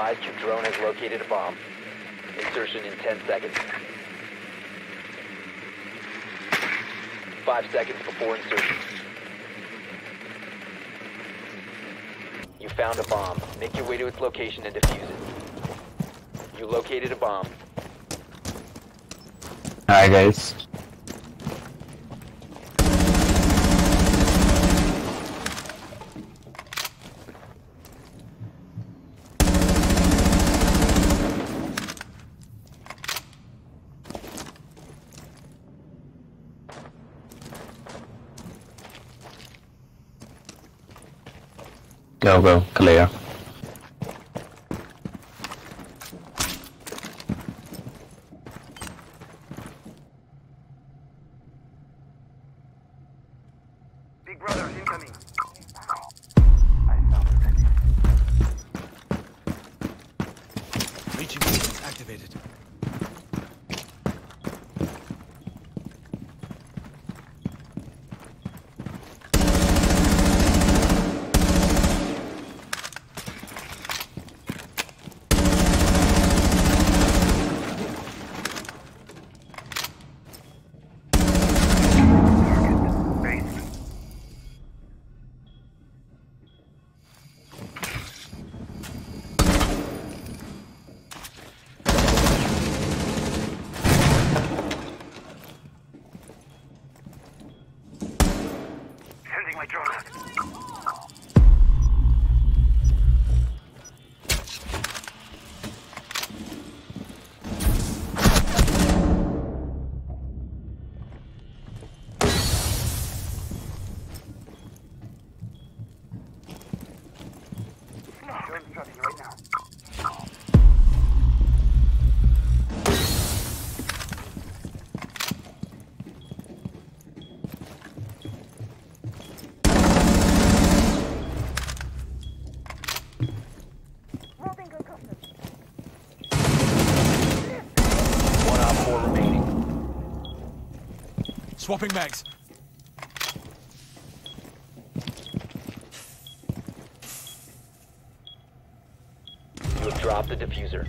advised your drone has located a bomb. Insertion in 10 seconds. 5 seconds before insertion. You found a bomb. Make your way to its location and defuse it. You located a bomb. Alright guys. Go, go, Swapping mags. You have dropped the defuser.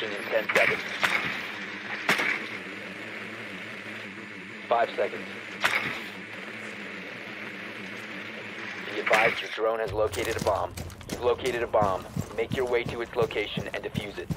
position in 10 seconds. Five seconds. Be advised your drone has located a bomb. You've located a bomb. Make your way to its location and defuse it.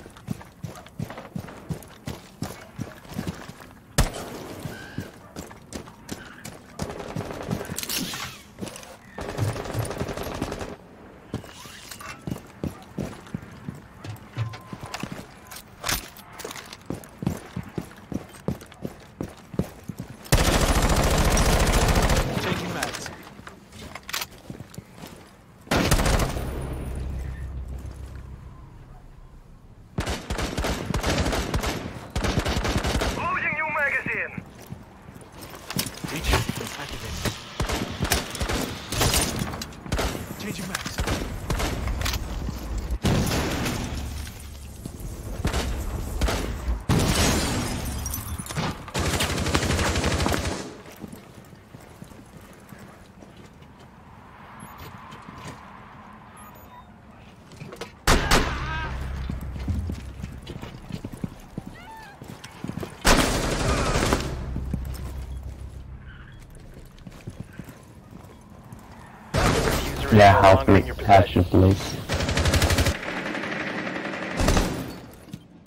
Yeah, help me. in your possession. me, please.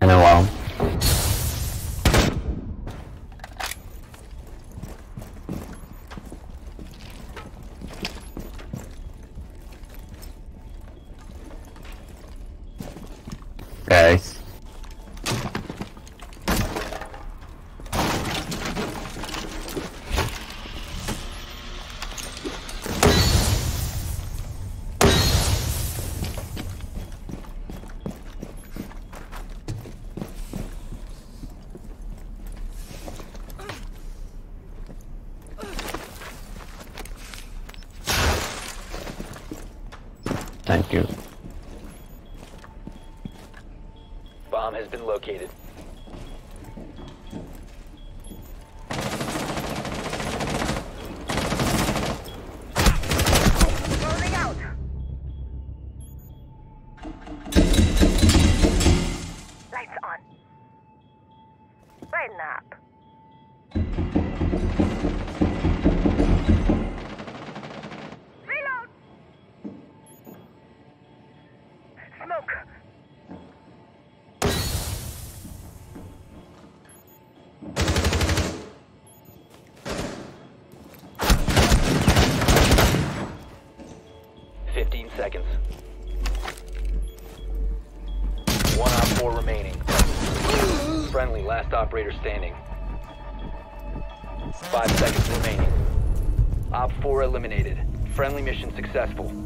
In a while. Guys. Thank you. 15 seconds. One on four remaining. Friendly, last operator standing. Five seconds remaining. Op 4 eliminated. Friendly mission successful.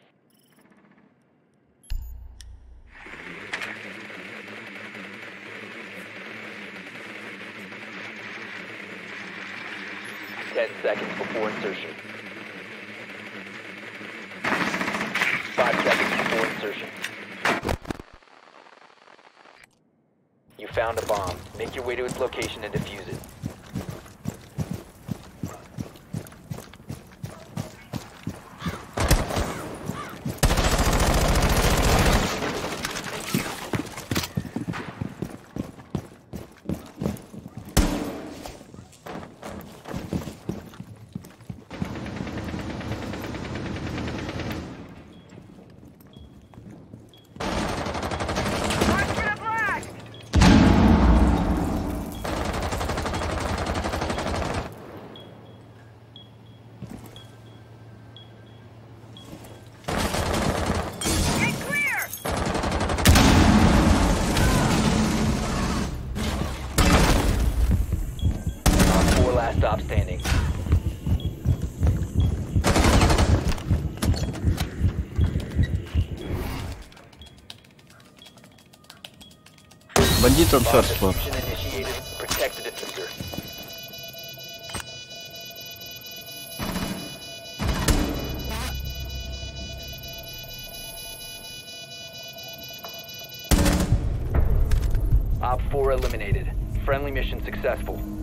Ten seconds before insertion. Five seconds before insertion. You found a bomb. Make your way to its location and defuse it. Bandit on first floor. Initiated. Op 4 eliminated. Friendly mission successful.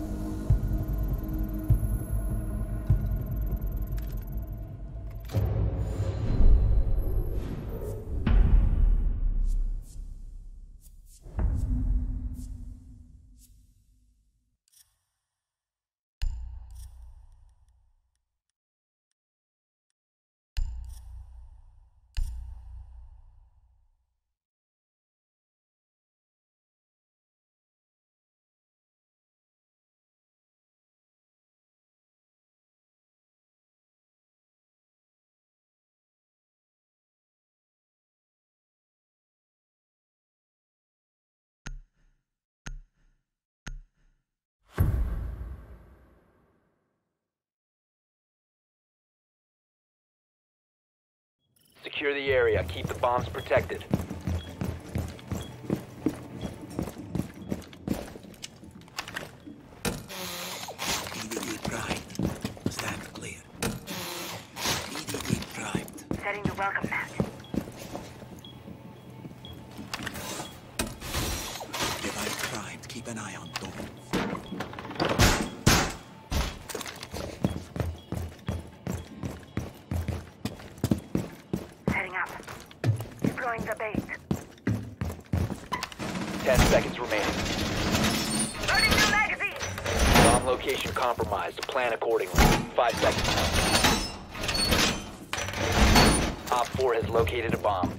Secure the area. Keep the bombs protected. EDD primed. Stand clear. EDD primed. Setting the welcome mat. Device primed. Keep an eye on door. The bait. 10 seconds remaining. Loading new magazine. Bomb location compromised. Plan accordingly. Five seconds. Op 4 has located a bomb.